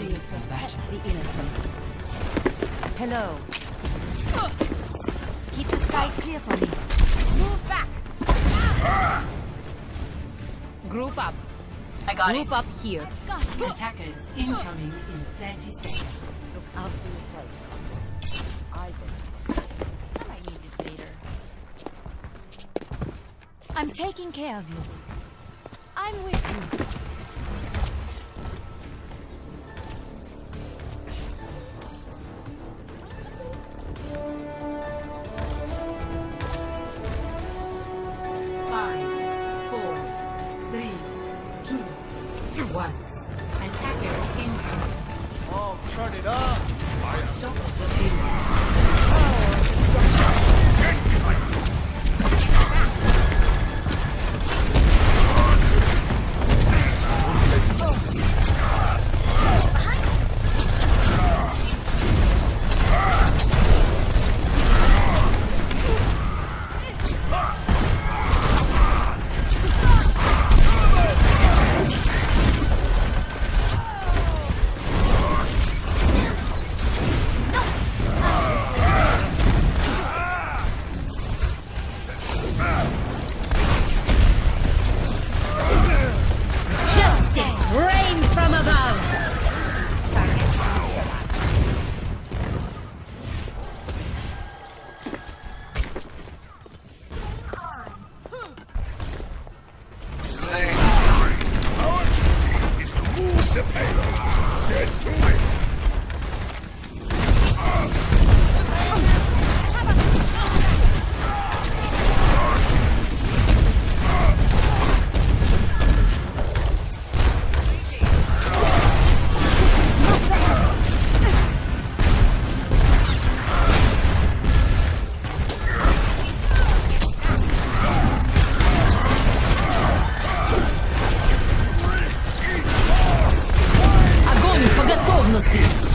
I will protect the innocent. Hello. Keep the skies clear for me. Move back! Group up. I got Group up here. Attackers incoming in 30 seconds. Look out for your health. I will. I might need this later. I'm taking care of you. I'm with you. Justice Thank you.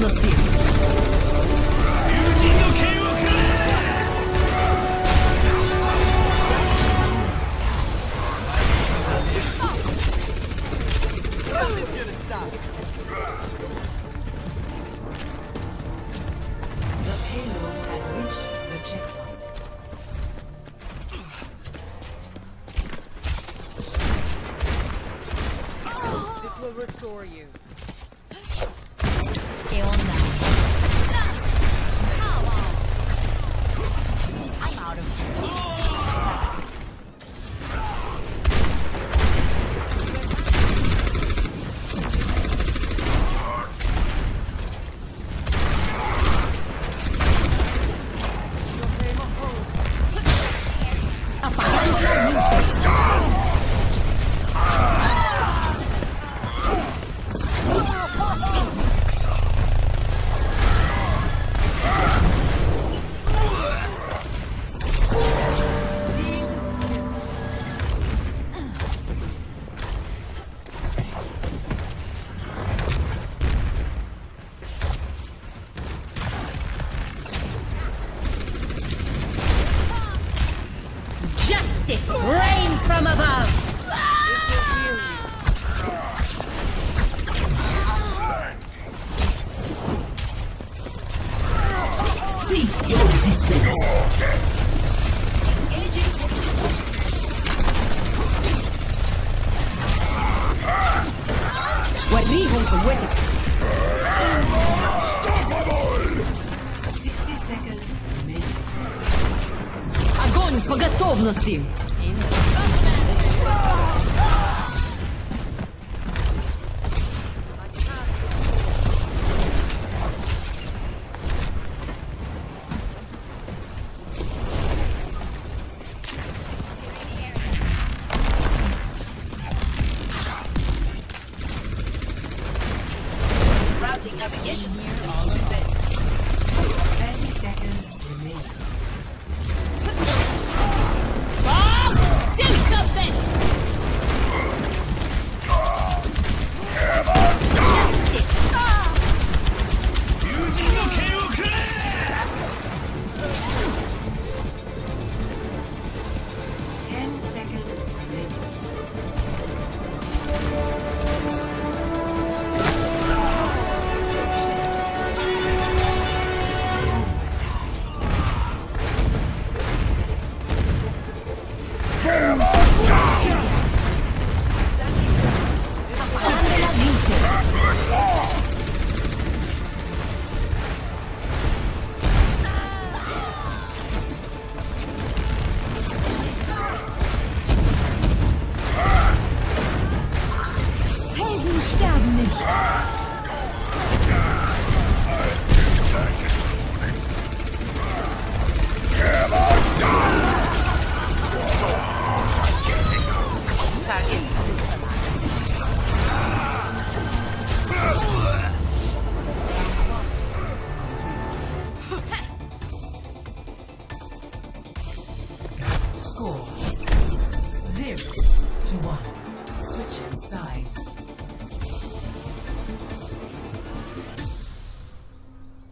the payload has reached the の敵 restore you. you're leaving. Огонь по готовности!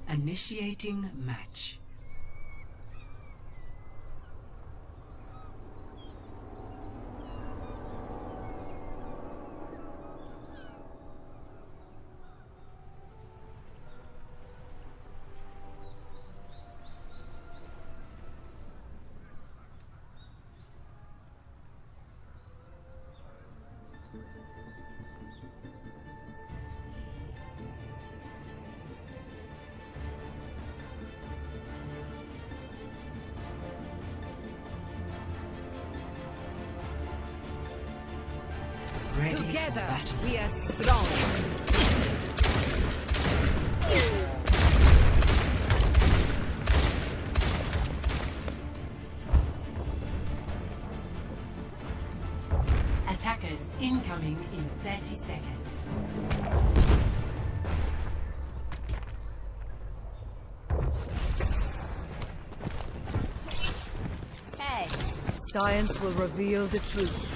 Initiating match. Ready Together, we are strong. Attackers incoming in 30 seconds. Hey, Science will reveal the truth.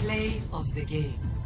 Play of the game.